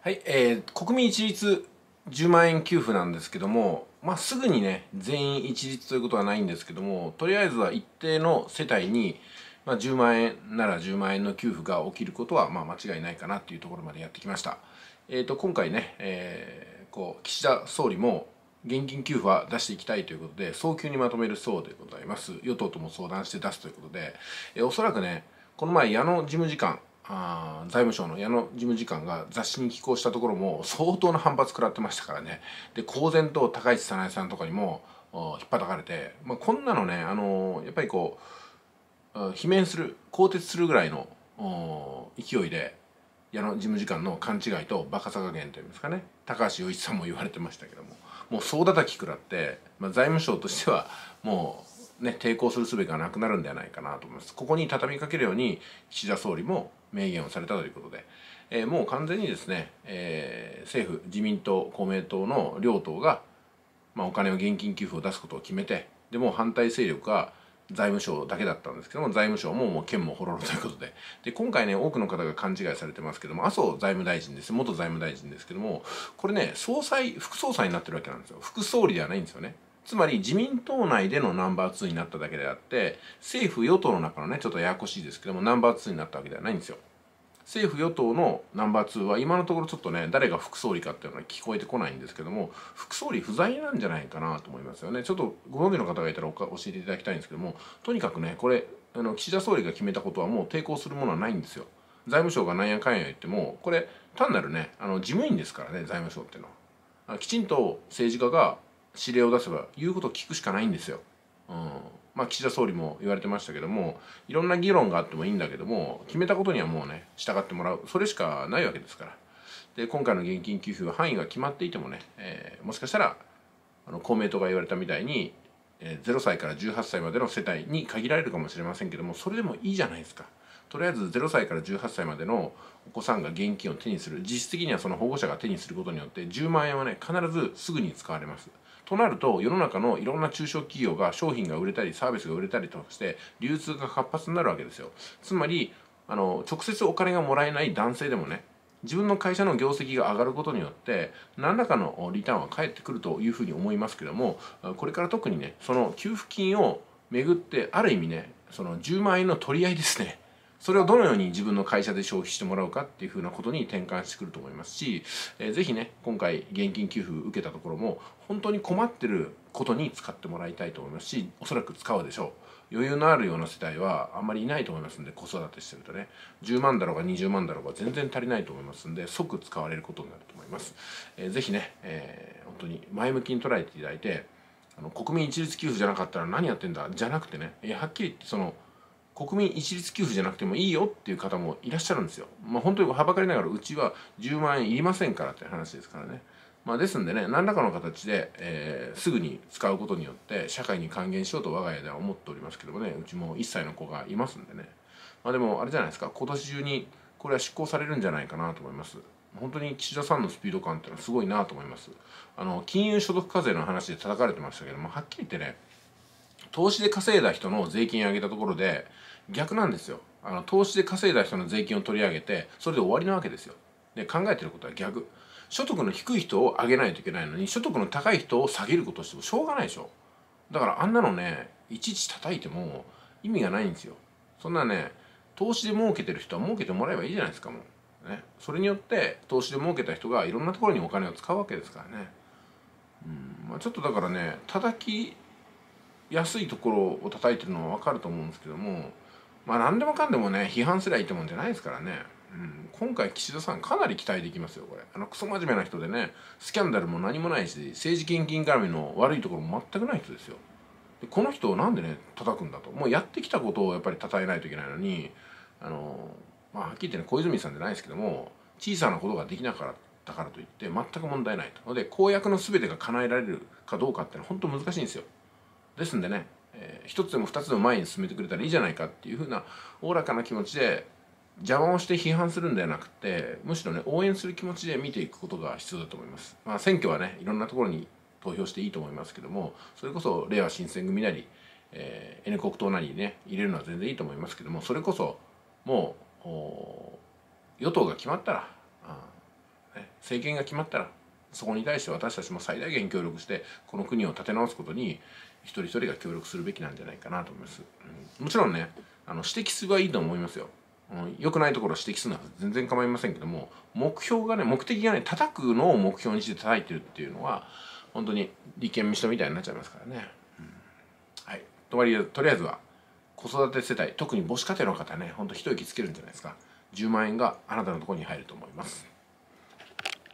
はい、えー、国民一律10万円給付なんですけども、まあ、すぐにね、全員一律ということはないんですけども、とりあえずは一定の世帯に、まあ、10万円なら10万円の給付が起きることは、まあ、間違いないかなっていうところまでやってきました。えっ、ー、と、今回ね、えー、こう、岸田総理も、現金給付は出していきたいということで、早急にまとめるそうでございます。与党とも相談して出すということで、えー、おそらくね、この前、矢野事務次官、あ財務省の矢野事務次官が雑誌に寄稿したところも相当な反発食らってましたからね。で公然と高市早苗さんとかにも引っ叩かれて、まあ、こんなのね、あのー、やっぱりこう罷免する更迭するぐらいの勢いで矢野事務次官の勘違いとバカさ加減というんですかね。高橋洋一さんも言われてましたけども。もう総叩き食らって、まあ、財務省としてはもうね抵抗する術がなくなるんではないかなと思います。ここに畳みかけるように岸田総理も明言をされたということで、えー、もう完全にですね、えー、政府自民党公明党の両党が、まあ、お金を現金給付を出すことを決めてでも反対勢力が財務省だけだったんですけども財務省ももう県もほろろということで。で今回ね多くの方が勘違いされてますけども麻生財務大臣です。元財務大臣ですけどもこれね総裁副総裁になってるわけなんですよ。副総理ではないんですよね。つまり自民党内でのナンバー2になっただけであって政府与党の中のねちょっとややこしいですけどもナンバー2になったわけではないんですよ。政府与党のナンバー2は今のところちょっとね誰が副総理かっていうのは聞こえてこないんですけども副総理不在なんじゃないかなと思いますよね。ちょっとご存知の方がいたら教えていただきたいんですけどもとにかくねこれあの岸田総理が決めたことはもう抵抗するものはないんですよ。財務省がなんやかんや言ってもこれ単なるねあの事務員ですからね財務省っていうのは。きちんと政治家が指令を出せば言うことを聞くしかないんですよ。うん。まあ、岸田総理も言われてましたけどもいろんな議論があってもいいんだけども決めたことにはもうね従ってもらう。それしかないわけですから。で今回の現金給付は範囲が決まっていてもね、えー、もしかしたらあの公明党が言われたみたいに、えー、0歳から18歳までの世帯に限られるかもしれませんけどもそれでもいいじゃないですか。とりあえず0歳から18歳までのお子さんが現金を手にする。実質的にはその保護者が手にすることによって10万円はね必ずすぐに使われます。となると世の中のいろんな中小企業が商品が売れたりサービスが売れたりとして流通が活発になるわけですよ。つまりあの直接お金がもらえない男性でもね自分の会社の業績が上がることによって何らかのリターンは返ってくるというふうに思いますけどもこれから特にねその給付金をめぐってある意味ねその10万円の取り合いですね。それをどのように自分の会社で消費してもらうかっていうふうなことに転換してくると思いますし、えー、ぜひね今回現金給付受けたところも本当に困ってることに使ってもらいたいと思いますしおそらく使うでしょう。余裕のあるような世帯はあんまりいないと思いますんで子育てしてるとね。10万だろうが20万だろうが全然足りないと思いますんで即使われることになると思います、えー、ぜひね、えー、本当に前向きに捉えていただいてあの国民一律給付じゃなかったら何やってんだじゃなくてね、えー、はっきり言ってその国民一律給付じゃなくてもいいよっていう方もいらっしゃるんですよ。まあ、本当にはばかりながらうちは10万円いりませんからって話ですからね。まあ、ですんでね何らかの形で、えー、すぐに使うことによって社会に還元しようと我が家では思っておりますけどもねうちも1歳の子がいますんでね、まあ、でもあれじゃないですか今年中にこれは執行されるんじゃないかなと思います。本当に岸田さんのスピード感っていうのはすごいなと思います。あの金融所得課税の話で叩かれてましたけどもはっきり言ってね投資で稼いだ人の税金を上げたところで逆なんですよ。あの投資で稼いだ人の税金を取り上げてそれで終わりなわけですよ。で考えてることは逆。所得の低い人を上げないといけないのに所得の高い人を下げることしてもしょうがないでしょ。だからあんなのねいちいち叩いても意味がないんですよ。そんなね投資で儲けてる人は儲けてもらえばいいじゃないですかもう。ね。それによって投資で儲けた人がいろんなところにお金を使うわけですからね。うん。まあ、ちょっとだからね叩き安いところを叩いてるのは分かると思うんですけどもまあ何でもかんでもね批判すりゃいいってもんじゃないですからね、うん、今回岸田さんかなり期待できますよこれ。あのクソ真面目な人でねスキャンダルも何もないし政治献金絡みの悪いところも全くない人ですよ。でこの人をなんでね叩くんだと。もうやってきたことをやっぱり叩えないといけないのにあのまあはっきり言ってね小泉さんじゃないですけども小さなことができなかったからといって全く問題ないと。ので公約の全てが叶えられるかどうかってのは本当難しいんですよ。ですんでね、えー、一つでも二つでも前に進めてくれたらいいじゃないかっていうふうなおおらかな気持ちで邪魔をして批判するんではなくてむしろね応援する気持ちで見ていくことが必要だと思います。まあ、選挙はねいろんなところに投票していいと思いますけどもそれこそ令和新選組なり、えー、N 国党なりにね入れるのは全然いいと思いますけどもそれこそもう与党が決まったら、ね、政権が決まったらそこに対して私たちも最大限協力してこの国を立て直すことに一人一人が協力するべきなんじゃないかなと思います、うん、もちろんねあの指摘すればいいと思いますよ。良、うん、くないところを指摘するのは全然構いませんけども目標がね目的がね叩くのを目標にして叩いてるっていうのは本当に立憲民主党みたいになっちゃいますからね、うん、はい。とりあえずとりあえずは子育て世帯特に母子家庭の方ねほんと一息つけるんじゃないですか。10万円があなたのところに入ると思います。